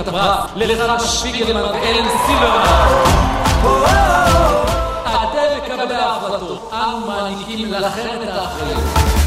את הפרס לחנה שפיגלמן ואלן סילברמן. אתם מקבלי ההחלטות, אנו מעניקים לכם את האחריות.